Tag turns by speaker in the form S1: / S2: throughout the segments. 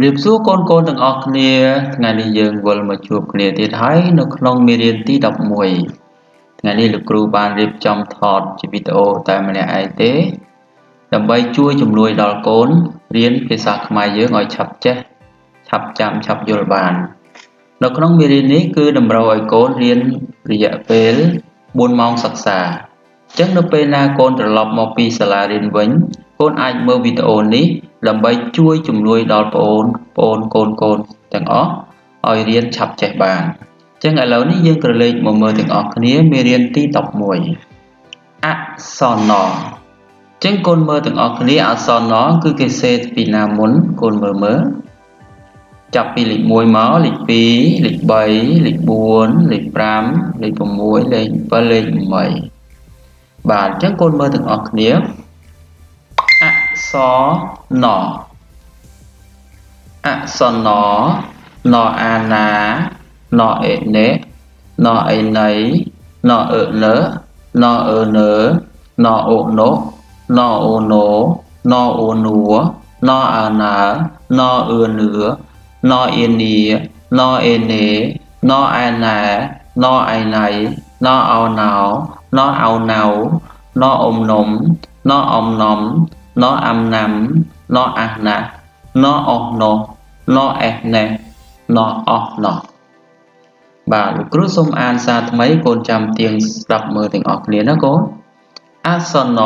S1: ម្រាបសួរកូនកូនទាំងអស់គ្នាថ្ងៃនេះយើងវិលមកជួបគ្នាទៀតហើយនៅក្នុងមេរៀនទី11ថ្ងៃនេះលោកគ្រូបានរៀបចំថតជាវីដេអូតែម្នាក់ឯងទេ ដើម្បីជួយជំនួយដល់កូនរៀនភាសាខ្មែរយើងឲ្យឆាប់ចេះឆាប់ចាំឆាប់យល់បាន នៅក្នុងមេរៀននេះគឺតម្រូវឲ្យកូនរៀនរយៈពេល4ម៉ោងសិក្សាអញ្ចឹងនៅពេលណាកូនត្រឡប់មកពីសាលារៀនវិញកូនអាចមើលវីដេអូនេះ ដើម្បីជួយជំនួយដល់បងប្អូនកូនកូនទាំងអស់ឲ្យរៀនឆាប់ចេះបានអញ្ចឹងឥឡូវនេះយើងក្រឡេកមកមើលទាំងអស់គ្នាមេរៀនទី11អក្សរណអញ្ចឹងកូនមើលទាំងអស់គ្នាអក្សរណគឺគេសេពីណាមុនកូនមើលមើលចាប់ពីលេខ1មកលេខ2លេខ3លេខ4លេខ5លេខ6លេខ7លេខ8បាទអញ្ចឹងកូនមើលទាំងអស់គ្នា xó nỏ ạ xó nó nó à ná nó ế nế, nó ấy nấy, nó ở nớ nó ở nớ, nó ộ nố, nó ô nố, nó ô núa, nó à ná, nó ở nứa, nó yên ní nó ế nế, nó à ná, nó ấy nấy, nó ao nào nó ao nào nó ôm nổm nó ôm nổm ណអំណាំណអះណាណអស់ណោណអេះណេះណអស់ណោបាទលោកគ្រូសូមអានសារថ្មីកូនចាំទៀងស្ដាប់មើលទាំងអស់គ្នាណាកូនអសណ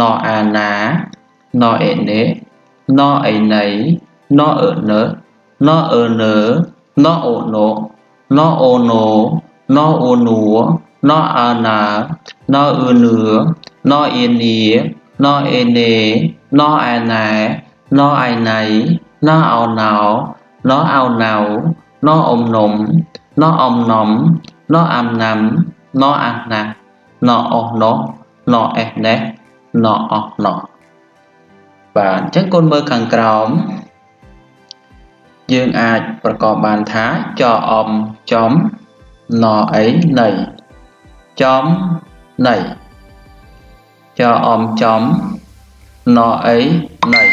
S1: ណអាណាណអេនេណអេណៃណអឺនណអឺនណអូណូណអូណូណអូនួណអាណាណអឺនណអ៊ីនី ណអេនេណអែណែណអៃណៃណអោណៅណអោណៅណអ៊ំនំណអ៊ំនំណអាំណាំណអាស់ណាណអស់ណោណអេះណេះណអស់ណោបាទអញ្ចឹងកូនមើលខាងក្រោមយើងអាចប្រកបបានថាចអំចំណអីណៃចំណៃ cho om chấm nó ấy này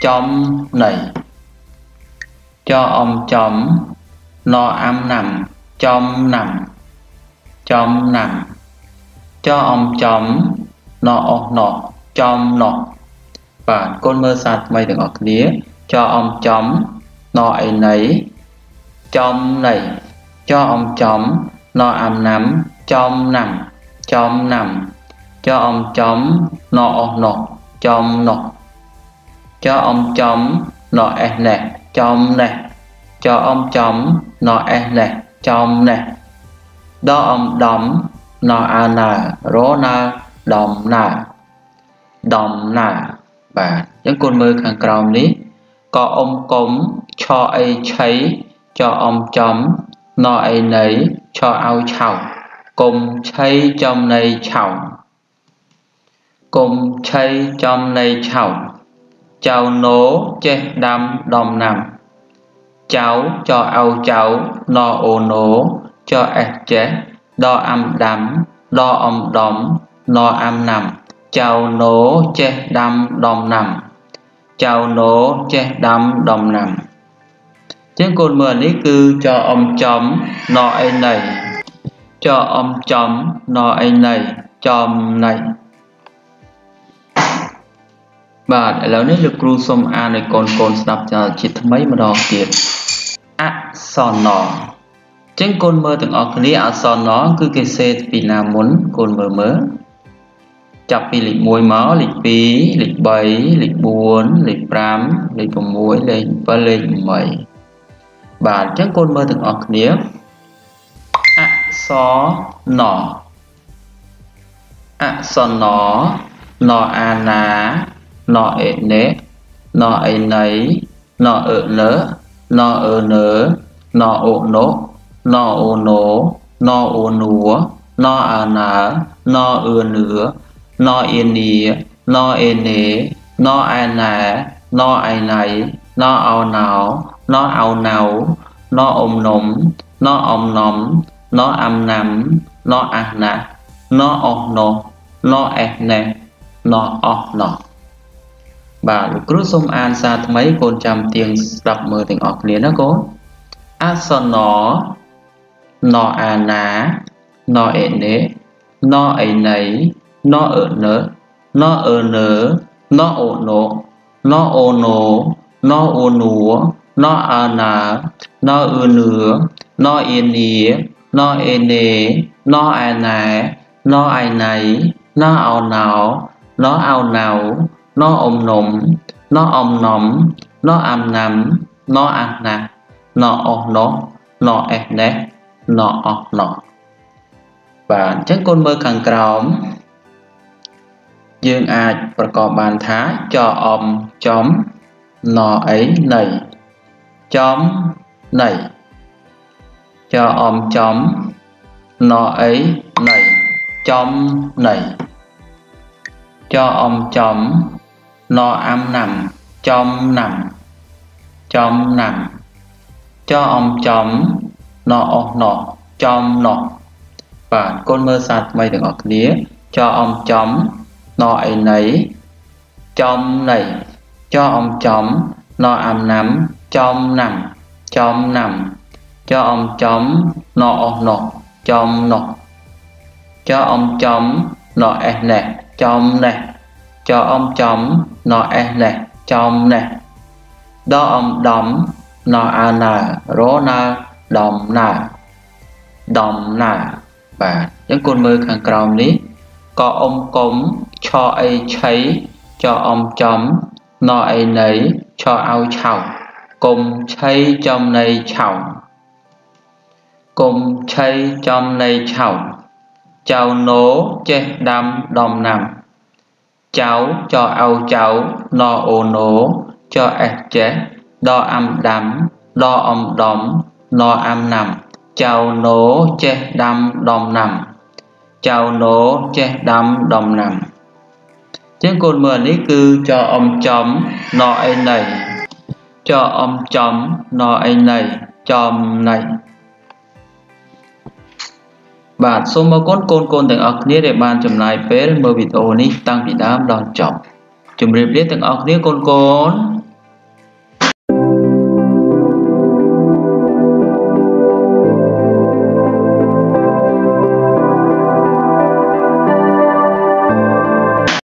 S1: chấm này cho om chấm nó âm nằm chấm nằm chấm nằm. Cho om chấm nó nó chấm nó và con mơ sạt mày đừng ở đĩa cho om chấm nó ấy nấy chấm này cho om chấm nó âm nắm chấm nằm chấm nằm cho ông chấm nọ nọ chấm nọ. Cho ông chấm nọ e nè chấm nè. Cho ông chấm nọ e nè chấm nè. Đó ông đóng nọ a nà rô na, đóng nà. Đóng nà. Và những côn mơ khăn crom lý. Có ông cống cho ai cháy, cho ông chấm nọ ai nấy, cho ao chảo. Cùng cháy trong này chảo. Cùng chay trong này chảo. Chào nố che đam đom nằm Cháu cho ao cháu Nó ô nố Cho ẹt chế Đo âm đắm Đo âm đóng Nó âm nằm Chào nố che đam đom nằm Chào nố che đam đom nằm Tiếng cột mờ ní cư cho ông chấm Nó ấy này Cho ông chấm Nó ấy này chom này បាទឥឡូវនេះលោកគ្រូសូមអានឲ្យកូនកូនស្ដាប់ជាថ្មីម្ដងទៀតអសនចឹងកូនមើលទាំងអស់គ្នាអសនគឺគេសេពីណាមុនកូនមើលមើលចាប់ពីលេខ1មកលេខ2លេខ3លេខ4លេខ5លេខ6លេខ7លេខ8បាទអញ្ចឹងកូនមើលទាំងអស់គ្នាអសនអសនណអាណា nội nế nội nấy nội ở nớ nội ở nớ nội ổ nố nội ổ nố nội ổ núa nội à ná nội ở nứa nội yên ní nội yên nế nội ai ná nội ai nấy nội ao náo nội ao náo nội ôm nống nội ôm nóng nội âm nắm nội à ná nội ổ nố nội ẹt nè nội ổ nóng បាទលោកគ្រូសូមអានសារថ្មីកូនចាំទៀងស្ដាប់មើលទាំងអស់គ្នាណាកូនអសនណអាណាណអេនេណអីណៃណអឺនើណអឺនើណអូណូណអូណូណអូនួណអាណាណអឺនឿណអ៊ីនីណអេនេណអាណែណអៃណៃណអូណោណអូណៅណអ៊ំនំណ អ៊ំនំណអាំណាំណអាណាណអស់ណោណអេះណេះណអស់ណោបាទអញ្ចឹងកូនមើលខាងក្រោមយើងអាចប្រកបបានថាចអំចំណអីណៃចំណៃចអំចំណអីណៃចំណៃចអំចំ lo âm nằm, chom nằm chom nằm, cho ông chom nọ ông nọ chom nọ và con mơ sạt mây được ngọt nía, cho ông chom nọ ấy nấy trong này cho ông chom nọ âm nắm chom nằm chom nằm, cho ông chom nọ ông nọ chom nọ cho ông chom nọ ấy eh nè, chom này cho ông chấm nó e nè chấm nè. Đó ông đóng nó a rô na đóng na đóng na và những con mơ khẳng cầu lý có ông cống cho ai cháy, cho ông chấm nó ấy nấy cho ao chảo, cùng cháy trong này chảo. Cùng cháy trong này chảo chào nố chê đam đom nằm cháu cho âu cháu no ô nố cho ẹt chết đo âm đắm đo âm đóng no âm nằm. Cháu nố chết đâm đom nằm. Cháu nố chết đâm đom nằm. Tiếng cột mượn ý cư cho ông chấm no ấy này cho ông chấm no ấy này chòm này បាទសូមអរគុណកូនកូនទាំងអស់គ្នាដែលបានចំណាយពេលមើលវីដេអូនេះតាំងពីដើមដល់ចប់ជម្រាបលាទាំងអស់គ្នាកូនកូន